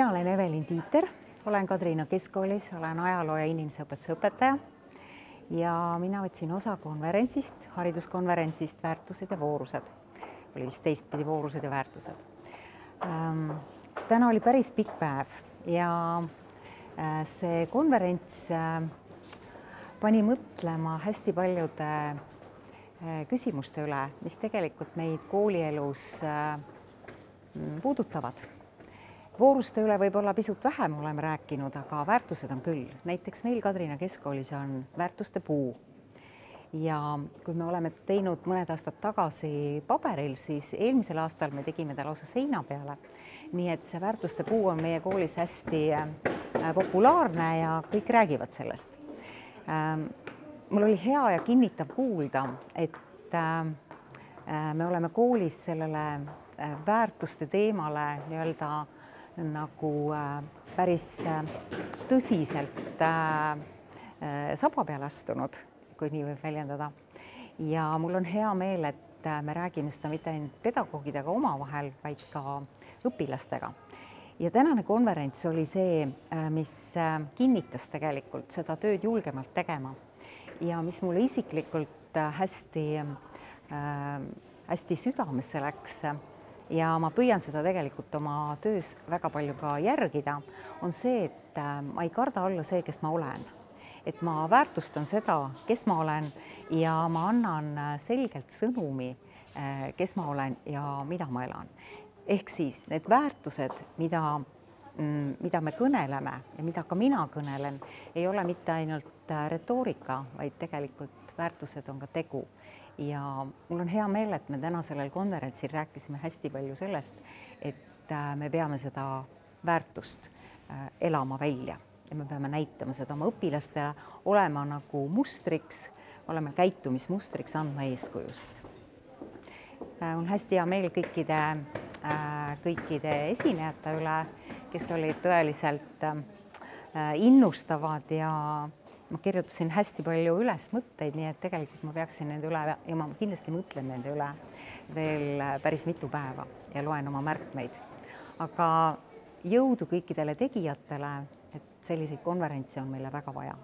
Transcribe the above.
mina olen Evelin Tiiter, olen Kadrina keskkoolis, olen ajaloo ja inimeseõpetuse õpetaja ja mina võtsin osa konverentsist, hariduskonverentsist Väärtused ja voorused. oli vist teistpidi voorused ja väärtused ähm,. täna oli päris pikk päev ja äh, see konverents äh, pani mõtlema hästi paljude äh, küsimuste üle, mis tegelikult meid koolielus äh, puudutavad vooruste üle võib-olla pisut vähem oleme rääkinud, aga väärtused on küll. näiteks meil Kadrina keskkoolis on väärtuste puu. ja kui me oleme teinud mõned aastad tagasi paberil, siis eelmisel aastal me tegime ta lausa seina peale. nii et see väärtuste puu on meie koolis hästi äh, populaarne ja kõik räägivad sellest. Ähm, mul oli hea ja kinnitav kuulda, et äh, äh, me oleme koolis sellele väärtuste teemale nii-öelda nagu äh, päris äh, tõsiselt äh, saba peale astunud, kui nii võib väljendada. ja mul on hea meel, et me räägime seda mitte ainult pedagoogidega omavahel, vaid ka õpilastega. ja tänane konverents oli see, mis kinnitas tegelikult seda tööd julgemalt tegema ja mis mulle isiklikult hästi äh,, hästi südamesse läks ja ma püüan seda tegelikult oma töös väga palju ka järgida, on see, et äh, ma ei karda olla see, kes ma olen. et ma väärtustan seda, kes ma olen ja ma annan äh, selgelt sõnumi, äh, kes ma olen ja mida ma elan. ehk siis need väärtused, mida mida me kõneleme ja mida ka mina kõnelen, ei ole mitte ainult retoorika, vaid tegelikult väärtused on ka tegu ja mul on hea meel, et me täna sellel konverentsil rääkisime hästi palju sellest, et äh, me peame seda väärtust äh, elama välja ja me peame näitama seda oma õpilastele, olema nagu mustriks, olema käitumismustriks, andma eeskujusid. Äh, mul hästi hea meel kõikide, kõikide esinejate üle, kes olid tõeliselt innustavad ja ma kirjutasin hästi palju üles mõtteid, nii et tegelikult ma peaksin nende üle ja ma kindlasti mõtlen nende üle veel päris mitu päeva ja loen oma märkmeid. aga jõudu kõikidele tegijatele, et selliseid konverentse on meile väga vaja.